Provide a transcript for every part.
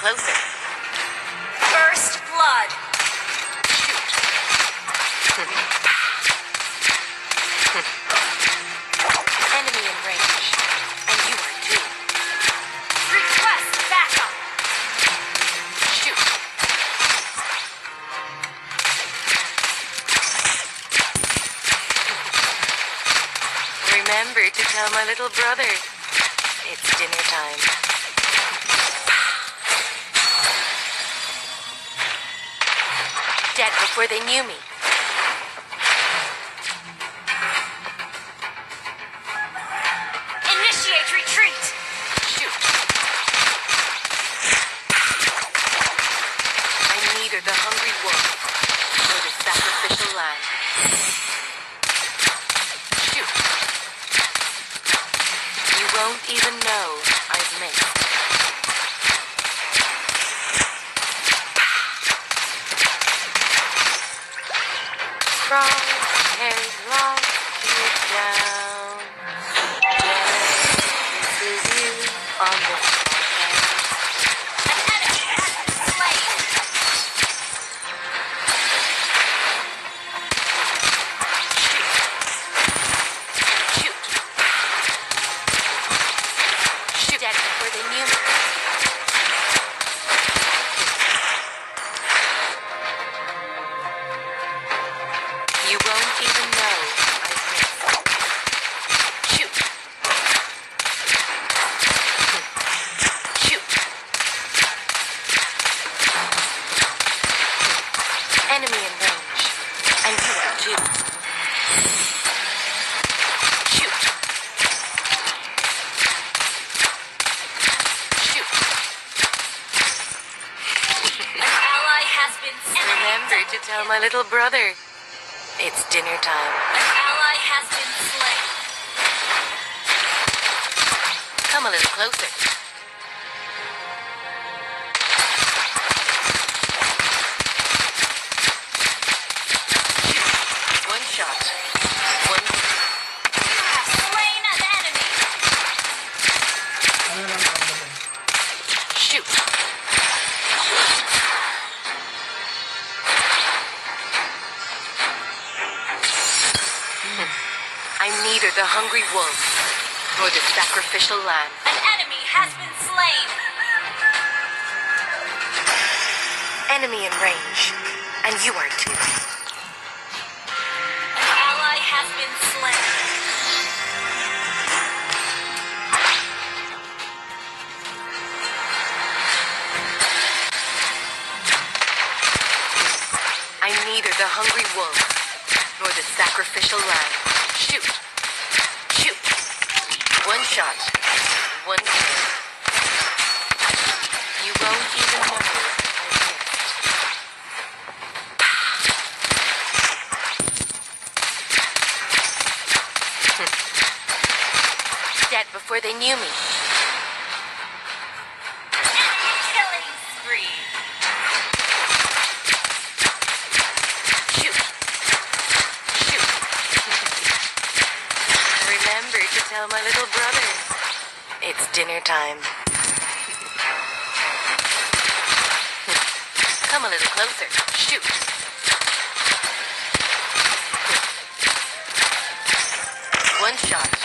closer. First blood. Enemy in range. And you are too. Request backup. Shoot. Remember to tell my little brother it's dinner time. Dead before they knew me. Initiate retreat. Shoot. I'm neither the hungry wolf Remember to tell my little brother it's dinner time. An ally has been slain. Come a little closer. Hungry wolf nor the sacrificial lamb. An enemy has been slain. Enemy in range, and you are too. An ally has been slain. I'm neither the hungry wolf nor the sacrificial lamb. Shoot. Shoot. One shot. One kill. You won't even know Dead before they knew me. Killing spree. Shoot. Shoot. Remember to tell my little brother it's dinner time. Come a little closer. Shoot. One shot.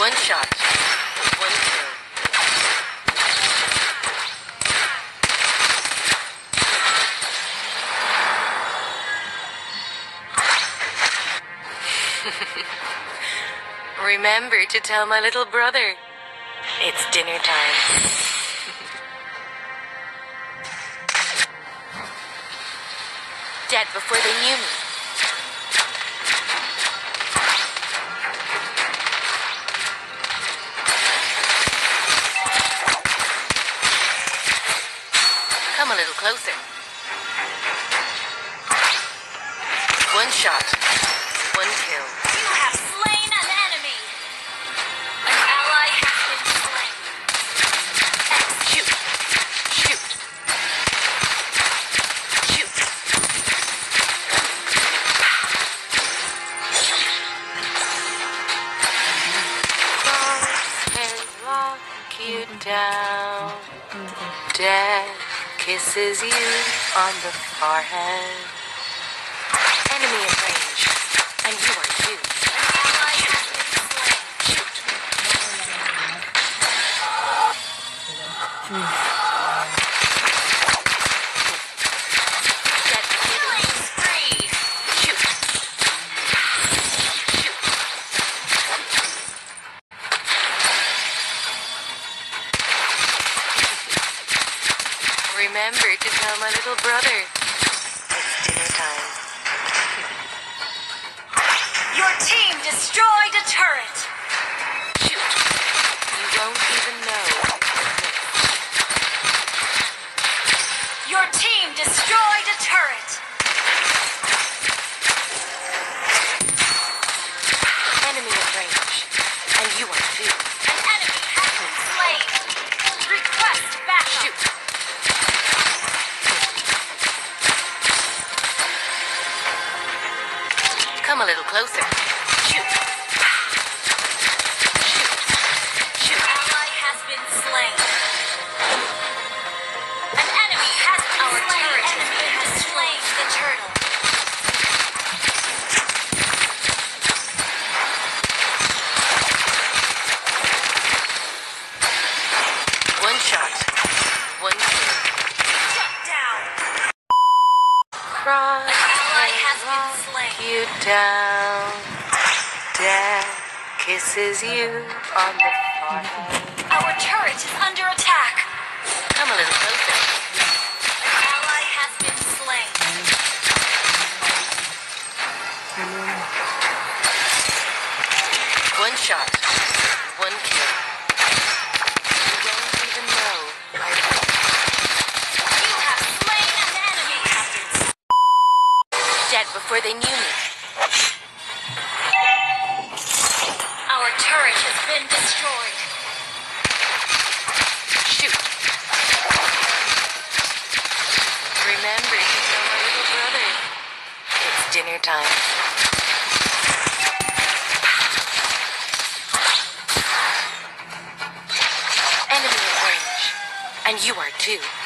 One shot. One kill. Remember to tell my little brother. It's dinner time. Dead before they knew me. Come a little closer. One shot, one kill. You down. Death kisses you on the forehead. Enemy in range, and you are little brother. It's dinner time. Your team destroyed a turret. Shoot! You won't even know. Your team destroyed a turret. You down. Death kisses you on the forehead. Our turret is under attack. Come a little closer. An ally has been slain. One shot, one kill. You won't even know. I You have slain an enemy. dead before they knew me. And you are too.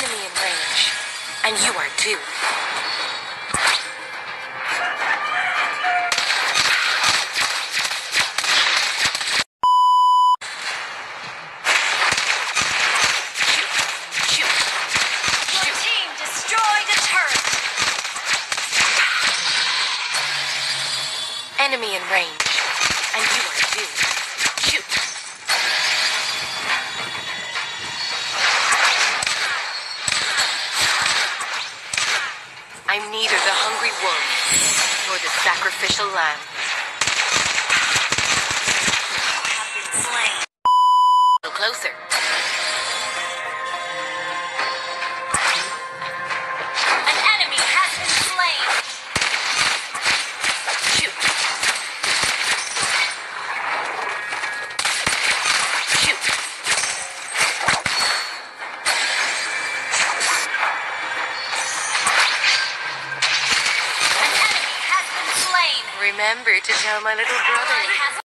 Enemy in range. And you are too. Shoot! Shoot! Your team destroyed a turret. Enemy in range. And you are too. Shoot! I'm neither the hungry wolf nor the sacrificial lamb. To tell my little brother.